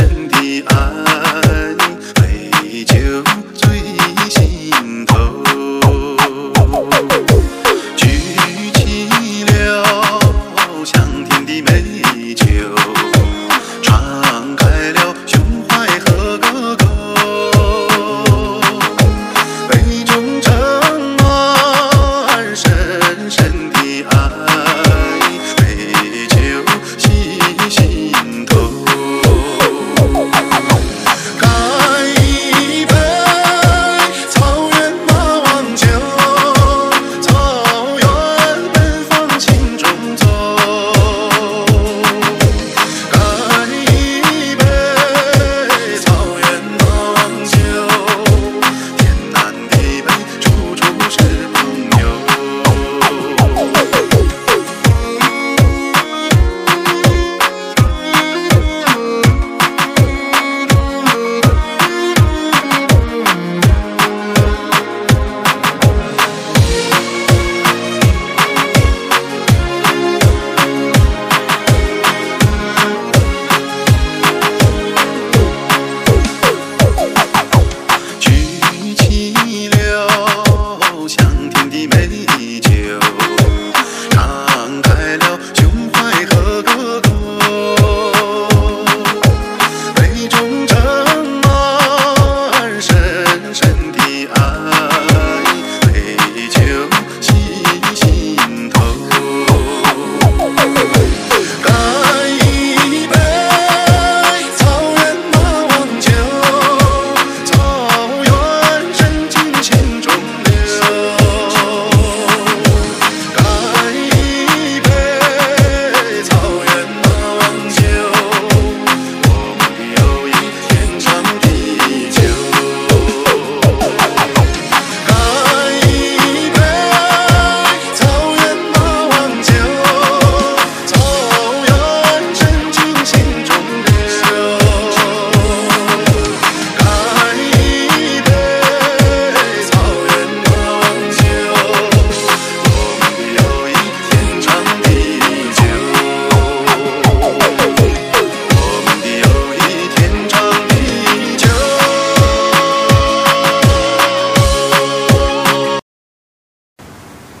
真的爱。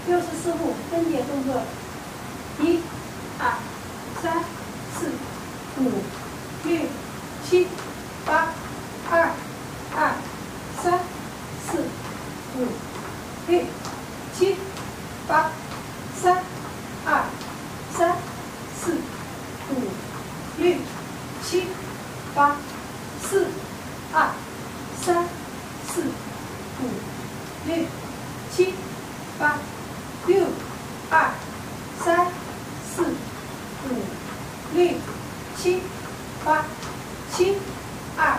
六十四步分解动作。一二三四五六七八二二三四五六七八三二三四五六七八四二三四五六七八六二三四五六七八七二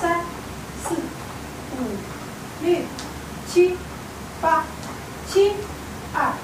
三四五六七八七二。